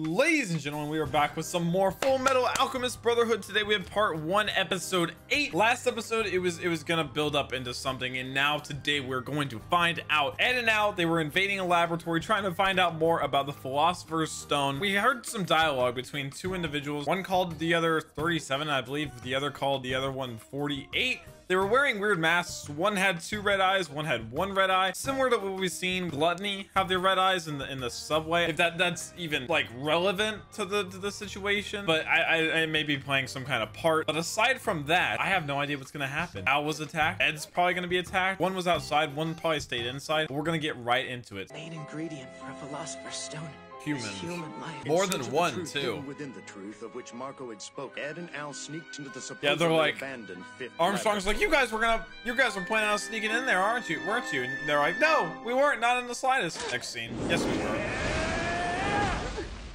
Ladies and gentlemen, we are back with some more Full Metal Alchemist Brotherhood. Today we have part one, episode eight. Last episode, it was it was gonna build up into something, and now today we're going to find out. Ed and Al, they were invading a laboratory, trying to find out more about the Philosopher's Stone. We heard some dialogue between two individuals. One called the other 37, I believe. The other called the other one 48. They were wearing weird masks. One had two red eyes, one had one red eye. Similar to what we've seen Gluttony have their red eyes in the in the subway. If that that's even like relevant to the to the situation, but I, I, I may be playing some kind of part. But aside from that, I have no idea what's gonna happen. Al was attacked. Ed's probably gonna be attacked. One was outside. One probably stayed inside. But we're gonna get right into it. Main ingredient for a philosopher's stone. Humans. Human life. More than search of the one, truth too. Within the truth of which Marcoh had spoke, Ed and Al sneaked into the Yeah, they're like- abandoned fifth Armstrong's like, you guys were gonna, you guys were planning on sneaking in there, aren't you? Weren't you? And they're like, no, we weren't, not in the slightest. Next scene. Yes, we were.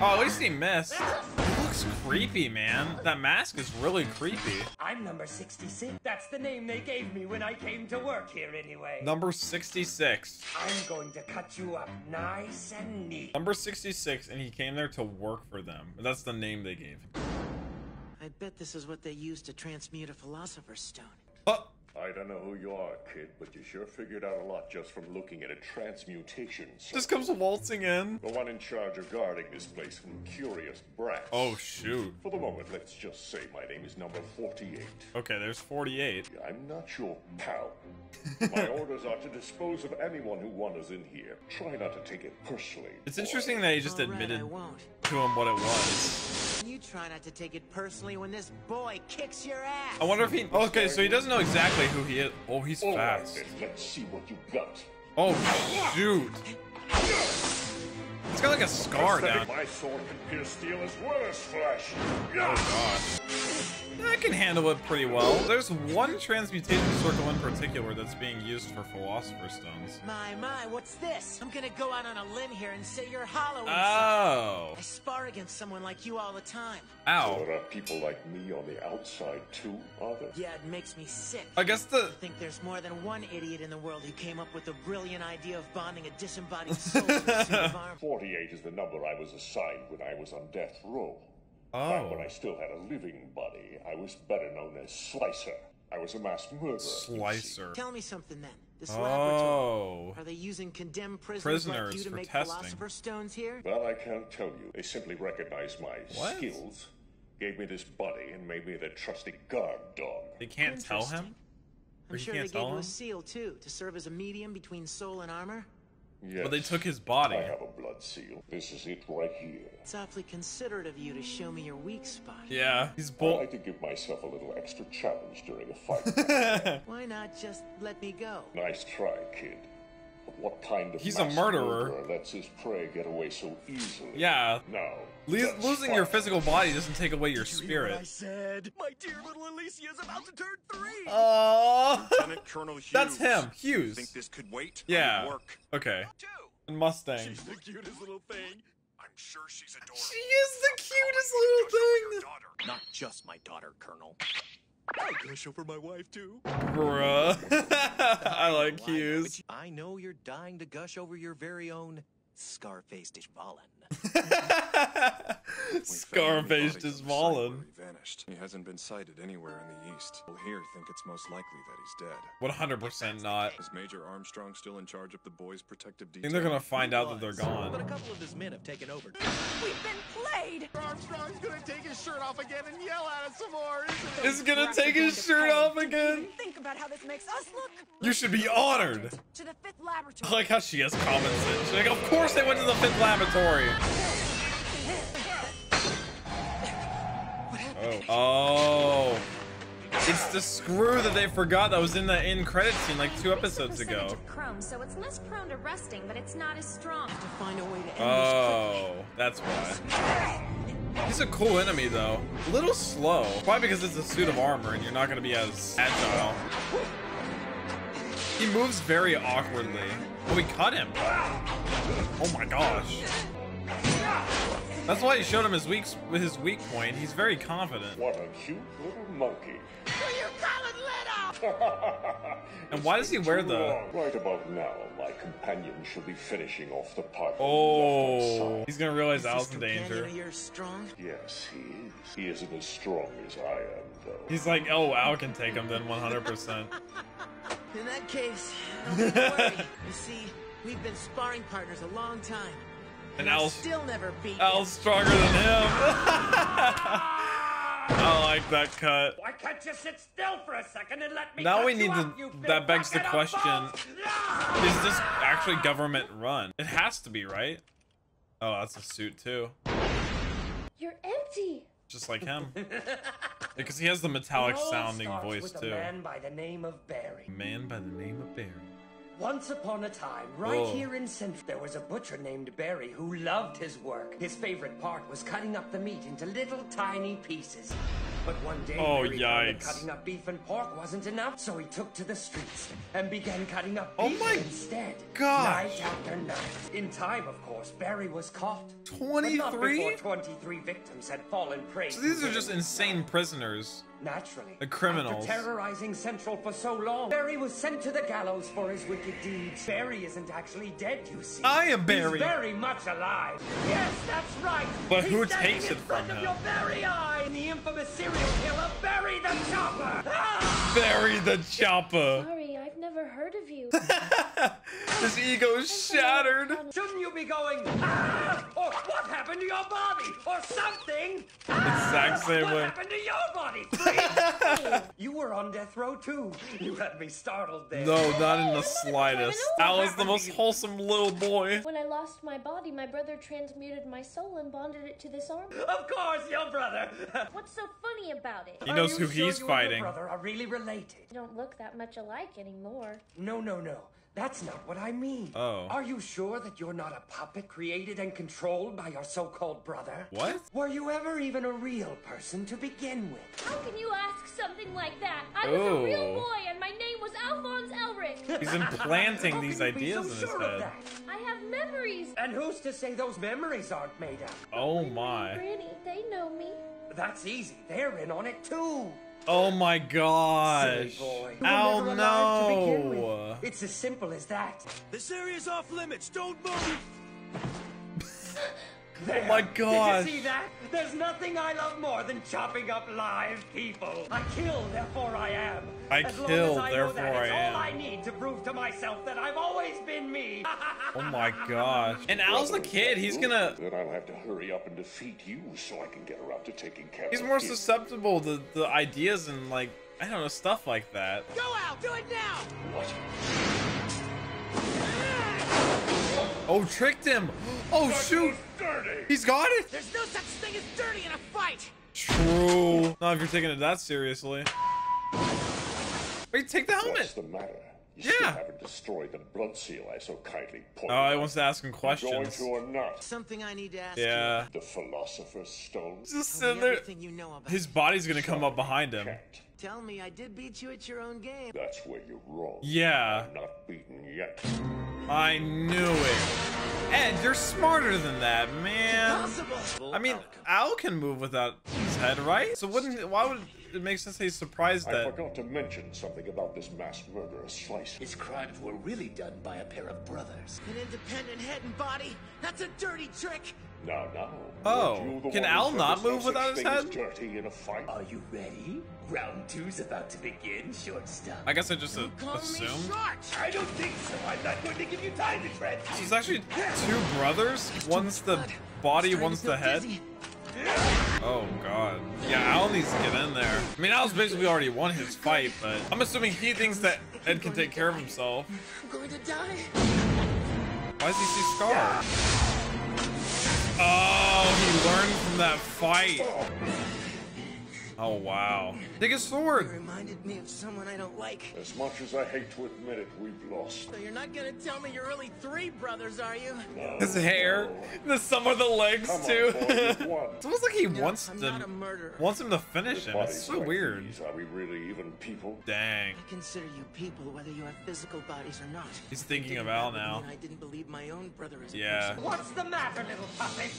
Oh, at least he missed. He looks creepy, man. That mask is really creepy. I'm number 66. That's the name they gave me when I came to work here anyway. Number 66. I'm going to cut you up nice and neat. Number 66, and he came there to work for them. That's the name they gave him. I bet this is what they used to transmute a philosopher's stone. Oh, I don't know who you are, kid, but you sure figured out a lot just from looking at a transmutation. just comes waltzing in. The one in charge of guarding this place from curious brats. Oh, shoot. For the moment, let's just say my name is number 48. Okay, there's 48. I'm not your pal. my orders are to dispose of anyone who wanders in here. Try not to take it personally. It's interesting that he just All right, admitted I won't. to him what it was. You try not to take it personally when this boy kicks your ass. I wonder if he. Okay, so he doesn't know exactly who he is. Oh, he's All right, fast. then, let's see what you got. Oh, shoot. He's got like a scar Aesthetic, down. My sword can pierce steel as well as flesh. Oh, gosh. I can handle it pretty well. There's one transmutation circle in particular that's being used for Philosopher's Stones. My, my, what's this? I'm gonna go out on a limb here and say you're hollow inside. Oh. I spar against someone like you all the time. Ow. There are people like me on the outside too, are there? Yeah, it makes me sick. I guess the. I think there's more than one idiot in the world who came up with the brilliant idea of bonding a disembodied soul to a suit of armor. 48 is the number I was assigned when I was on death row. Back when Oh. I still had a living body, I was better known as Slicer. I was a mass murderer. Slicer. Tell me something then. This oh. laboratory. Oh. Are they using condemned prisoners, like Prisoners you to for make testing. philosopher's stones here? Well, I can't tell you. They simply recognized my What? skills, gave me this body, and made me their trusty guard dog. They can't tell him? Interesting. Or I'm sure they gave you him? a seal too, to serve as a medium between soul and armor. Yes. But they took his body. I have a blood seal. This is it right here. It's awfully considerate of you to show me your weak spot. Yeah. He's I bold. like to give myself a little extra challenge during a fight. Why not just let me go? nice try, kid. But what kind of He's a mass murderer. lets his prey get away so easily? Yeah. No. Le- losing your fight. physical body doesn't take away your I spirit. said, my dear little Elicia is about to turn three. Oh. Lieutenant Colonel Hughes. That's him, Hughes. Think this could wait? Yeah. Work. Okay. Two. And Mustang. She's the cutest little thing. I'm sure she's adorable. She is the cutest little thing. daughter. Not just my daughter, Colonel. I gush over my wife too. Bruh. I like Why, Hughes. I know you're dying to gush over your very own Scarface Dishvalin. Scarface Ishvalan. He vanished. He hasn't been sighted anywhere in the east. People here think it's most likely that he's dead. 100% not. Is Major Armstrong still in charge of the boys' protective detail? I think they're gonna find out that they're Was, But a gone. couple of his men have taken over. We've been played! Armstrong's gonna take his shirt off again and yell at us some more, isn't Is gonna take his shirt off again? Think about how this makes us look! You should be honored. To the fifth I laboratory! like how she has common sense. Like, of course they went to the fifth laboratory. Oh. Oh. It's the screw that they forgot that was in the end credit scene like two episodes It's a percentage ago. chrome, so it's less prone to rusting, but it's not as strong. To find a way to end. Oh, that's why. He's a cool enemy though. A little slow. Probably because it's a suit of armor and you're not gonna be as agile. He moves very awkwardly. Oh, we cut him. Oh my gosh. That's why he showed him his weak his weak point. He's very confident. What a cute little monkey. You call it little! And why does he wear the- long. Right about now, my companion should be finishing off the part. Oh, he's gonna realize Is Al's this in danger. of yours strong? Yes, he is. He isn't as strong as I am, though. He's like, oh, Al can take him then 100%. In that case, don't worry. You see, we've been sparring partners a long time. And I've Al's, still never beat Al's stronger than him. I like that cut. Why can't you sit still for a second and let me Now cut we you need to- up, you that begs the question. balls? Is this actually government run? It has to be, right? Oh, that's a suit too. You're empty. Just like him. Because he has the metallic sounding voice too. Man by the name of Barry. Man by the name of Barry. Once upon a time, right Oh. here in Central, there was a butcher named Barry who loved his work. His favorite part was cutting up the meat into little tiny pieces. But one day, Oh, Barry found that yikes. cutting up beef and pork wasn't enough, so he took to the streets and began cutting up Oh beef my instead. gosh. Night after night. In time, of course, Barry was caught. But not 23? before 23 victims had fallen prey So these are just insane prisoners. Naturally. The criminals. After terrorizing Central for so long, Barry was sent to the gallows for his wicked deeds. Barry isn't actually dead, you see. I am Barry. He's very much alive. Yes, that's right. But He's who takes in it front from of him? your very eye. In The infamous serial killer, Barry the Chopper. Ah! Barry the Chopper. Sorry, I've never heard of you. His ego's shattered. Shouldn't you be going, ah! Or what happened to your body? Or something? Ah! Exact same what way. happened to your body? Freak? you were on death row too. You had me startled there. No, not in the not slightest. criminal. was the most wholesome little boy. when I lost my body, my brother transmuted my soul and bonded it to this arm. Of course, your brother. What's so funny about it? He Are knows you who sure he's you fighting. Your brother are really related. You don't look that much alike anymore. No, no, no. No. That's not what I mean. Oh. Are you sure that you're not a puppet created and controlled by your so-called brother? What? Were you ever even a real person to begin with? How can you ask something like that? I was a oh. real Oh. boy and my name was Alphonse Elric. He's implanting How these can you be ideas so in his sure of head. that? I have memories. And who's to say those memories aren't made up? Oh my. Granny, they know me. That's easy. They're in on it too. Oh my gosh. Silly boy. You were Al never alive to begin with. no. It's as simple as that. This area's off limits. Don't move. There. Oh my god! Did you see that? There's nothing I love more than chopping up live people. I kill, therefore I am. I as long kill, as I know therefore that, I it's am. all I need to prove to myself that I've always been me. Oh my gosh. And Al's a kid. He's gonna. Then I'll have to hurry up and defeat you so I can get her around to taking care He's of more you. susceptible to the ideas and like I don't know stuff like that. Go out! Do it now! What? Oh, tricked him. Oh shoot. Dirty! He's got it. There's no such thing as dirty in a fight! True. Not if you're taking it that seriously. Wait, take the helmet. What's helmet. the matter? You Yeah. still haven't destroyed the blood seal I so kindly pointed Oh, he wants to ask him Going questions. to or not? Something I need to ask Yeah. The Philosopher's Stone? Just. Tell sitting me there. everything you know about His body's gonna come up behind him. Can't. Tell me I did beat you at your own game. That's where you're wrong. Yeah, I'm not beaten yet. I knew it. Ed, you're smarter than that, man. Possible! I mean, Al can move without his head, right? So wouldn't why would it make sense he's surprised I that forgot to mention something about this mass murderer slice. His crimes were really done by a pair of brothers. An independent head and body? That's a dirty trick! Now, now. Oh, weren't you the can Al not move without his head? Dirty in a fight. Are you ready? Round two's about to begin, shortstop. I guess I just uh, Call assumed. I don't think so. I'm not going to give you time to transform. So it's actually two brothers. One's the body, Starting one's feel the head. Oh god. Yeah, Al needs to get in there. I mean, Al's basically already won his fight, but I'm assuming he thinks that Ed can take care of himself. I'm going to die. Why does he see Scar? Oh, he learned from that fight. Oh wow. Take his You sword. reminded me of someone I don't like. As much as I hate to admit it, we've lost. So you're not gonna tell me you're really three brothers, are you? No, His hair. The some of the legs Come on, too. boy, it's almost like he No, wants I'm to not a wants him to finish him. It's so like weird. these, Are we really even people? Dang. I consider you people whether you have physical bodies or not. He's thinking of Al happen to me now. I didn't believe my own brother as a Yeah. person. What's the matter, little puppy?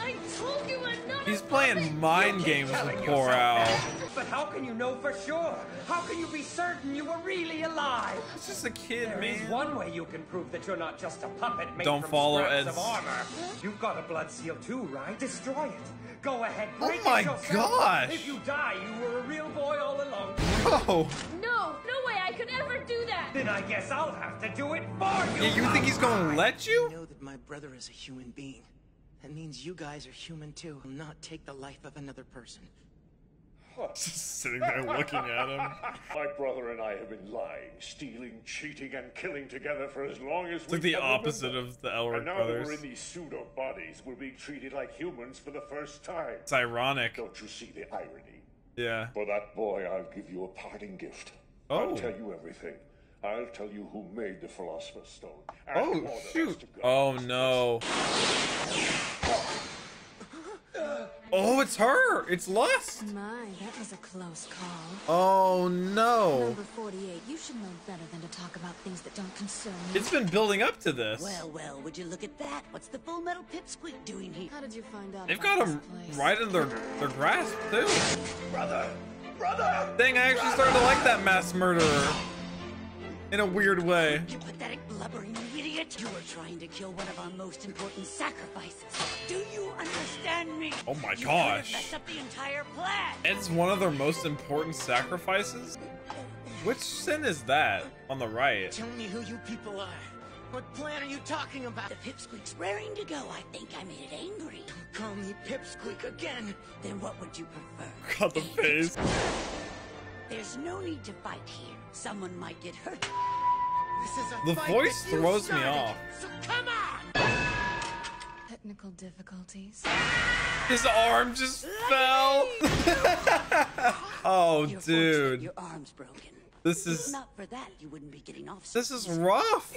I told you enough! He's playing mind You games with poor Al. That. But how can you know for sure? How can you be certain you were really alive? It's just a kid, There is man. one way you can prove that you're not just a puppet made Don't from follow scraps Ed's- of armor. You've got a blood seal too, right? Destroy it. Go ahead. Oh break my it yourself. gosh. If you die, you were a real boy all along. Bro. No, no way I could ever do that. Then I guess I'll have to do it for you. Yeah, you think he's gonna let you? I know that my brother is a human being. That means you guys are human too. I will not take the life of another person. Just sitting there looking at him. My brother and I have been lying, stealing, cheating, and killing together for as long as It's we like the opposite remember. of the Elric And now that we're in these pseudo bodies, we're being treated like humans for the first time. It's ironic. Don't you see the irony? Yeah. For that boy, I'll give you a parting gift. Oh. I'll tell you everything. I'll tell you who made the Philosopher's Stone. Oh, shoot. Oh, no. Oh, it's her. It's Lust. My, that was a close call. Oh, no. Number 48, you should know better than to talk about things that don't concern you. It's been building up to this. Well, well, would you look at that? What's the Full Metal Pipsqueak doing here? How did you find out They've got this him right in their, their grasp, too. Brother! Brother! Dang, I actually started to like that mass murderer. In a weird way. You pathetic, blubbering idiot! You were trying to kill one of our most important sacrifices. Do you understand me? Oh my You gosh. messed up the entire plan. It's one of their most important sacrifices? Which sin is that on the right? Tell me who you people are. What plan are you talking about? The Pipsqueak's raring to go. I think I made it angry. Don't call me Pipsqueak again. Then what would you prefer? Got the face. There's no need to fight here. Someone might get hurt. This is a The voice throws me off. So come on! Technical difficulties. His arm just fell. oh, You're dude. Your arm's broken. This is not for that, you wouldn't be getting off. this is rough.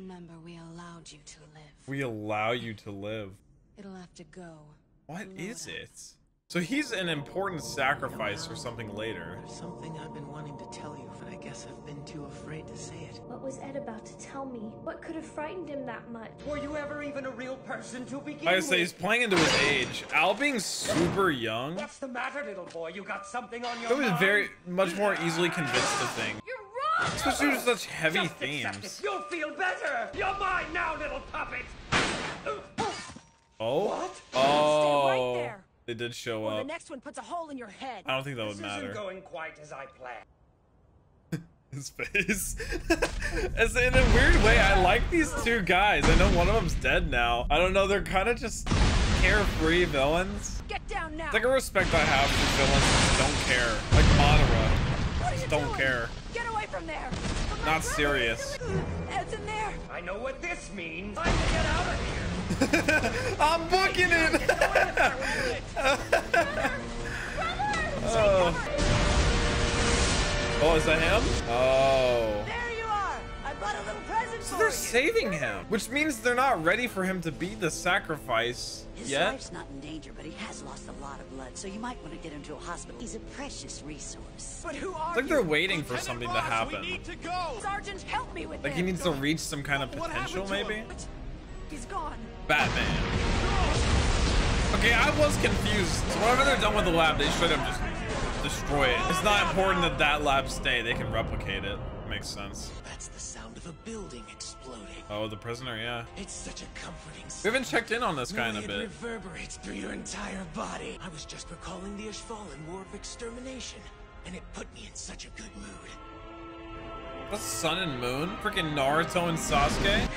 Remember, we allowed you to live. We allow you to live. It'll have to go. What is it? So he's an important sacrifice for something later. There's something I've been wanting to tell you, but I guess I've been too afraid to say it. What was Ed about to tell me? What could have frightened him that much? Were you ever even a real person to begin I with? say he's playing into his age. Al being super young, What's the matter, little boy? You got something on your I was very much more easily convinced of things. You're wrong! Especially with such heavy Just themes. it. You'll feel better. You're mine now, little puppet. Oh. What? Oh. right there. They did show Or the next one puts a hole in your head. I don't think that would This matter. isn't going quite as I planned. His face. As in a weird way, I like these two guys. I know one of them's dead now. I don't know. They're kind of just carefree villains. Get down now. It's like a respect I have for villains who don't care. Like Madara. what are you Just don't doing? care. Get away from there. From Not serious. Ed's in there. I know what this means. Time to get out of here. I'm booking it. oh. oh, is that him? Oh. There you are. I brought a little present So for they're you. saving him, which means they're not ready for him to be the sacrifice His yet. life's not in danger, but he has lost a lot of blood, so you might want to get him to a hospital. He's a precious resource. But who are It's like you? they're waiting for something to happen. to go! Sergeant, help me with Like this. he needs to reach some kind of potential, maybe? But he's gone. Batman. Okay, I was confused. So whenever they're done with the lab, they should have just destroy it. It's not important that that lab stay. They can replicate it. Makes sense. That's the sound of a building exploding. Oh, the prisoner, yeah. It's such a comforting We haven't checked in on this guy in a bit. It reverberates through your entire body. I was just recalling the Ishvalan War of Extermination, and it put me in such a good mood. The sun and moon? Freaking Naruto and Sasuke?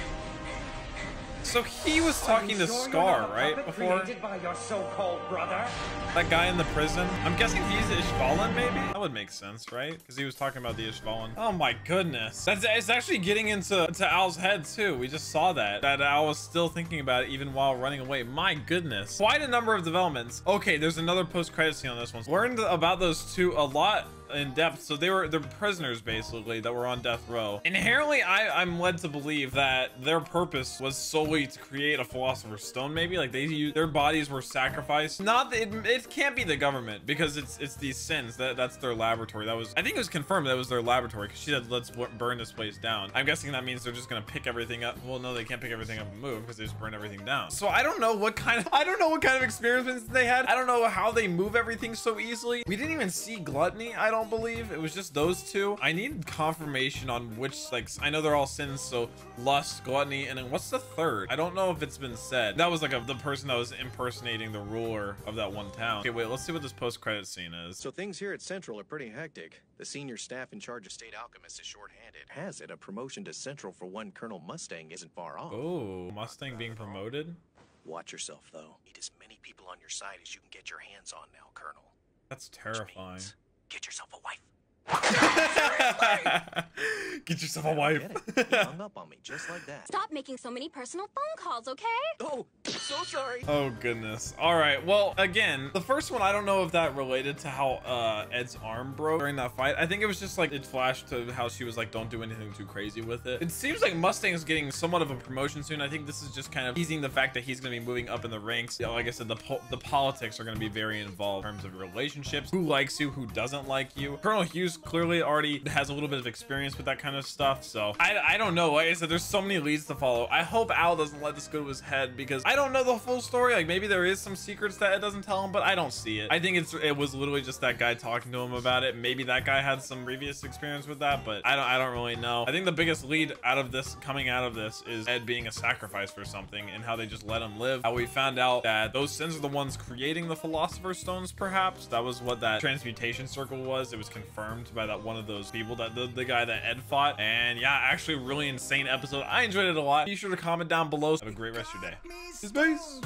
So he was talking to Scar, right? Before by your so-called brother. that guy in the prison. I'm guessing he's Ishvalan, maybe? That would make sense, right? Because he was talking about the Ishvalan. Oh my goodness. That's it's actually getting into to Al's head too. We just saw that. That Al was still thinking about it even while running away. My goodness. Quite a number of developments. Okay, there's another post-credit scene on this one. Learned about those two a lot in depth. So they were they're prisoners basically that were on death row. Inherently, I I'm led to believe that their purpose was solely to create a philosopher's stone. Maybe like they their bodies were sacrificed. Not it, it can't be the government because it's it's these sins that that's their laboratory. That was I think it was confirmed that was their laboratory because she said let's burn this place down. I'm guessing that means they're just gonna pick everything up. Well, no, they can't pick everything up and move because they just burn everything down. So I don't know what kind of I don't know what kind of experiments they had. I don't know how they move everything so easily. We didn't even see gluttony. I don't believe it was just those two. I need confirmation on which like I know they're all sins. So lust, gluttony, and then what's the third? I don't know if it's been said. That was like a, the person that was impersonating the ruler of that one town. Okay, wait. Let's see what this post-credit scene is. So things here at Central are pretty hectic. The senior staff in charge of State Alchemist is short-handed. Has it a promotion to Central for one Colonel Mustang isn't far off. Oh, Mustang being promoted? Watch yourself, though. Need as many people on your side as you can get your hands on now, Colonel. That's terrifying. Get yourself a wife. Get yourself a wife. hung up on me just like that. Stop making so many personal phone calls, okay? Oh, so sorry. Oh goodness. All right. Well, again, the first one, I don't know if that related to how uh, Ed's arm broke during that fight. I think it was just like it flashed to how she was like, "Don't do anything too crazy with it." It seems like Mustang is getting somewhat of a promotion soon. I think this is just kind of easing the fact that he's going to be moving up in the ranks. Know, like I said, the po the politics are going to be very involved in terms of relationships. Who likes you? Who doesn't like you? Colonel Hughes clearly already has a little bit of experience with that kind of stuff. So I, I don't know. Like I said, there's so many leads to follow. I hope Al doesn't let this go to his head because I don't know the full story. Like maybe there is some secrets that it doesn't tell him, but I don't see it. I think it's it was literally just that guy talking to him about it. Maybe that guy had some previous experience with that, but I don't I don't really know. I think the biggest lead out of this coming out of this is Ed being a sacrifice for something and how they just let him live. How we found out that those sins are the ones creating the philosopher's stones, perhaps. That was what that transmutation circle was. It was confirmed by that one of those people that the, the guy that Ed fought. And yeah, actually really insane episode. I enjoyed it a lot. Be sure to comment down below. Have a great rest of your day. Peace.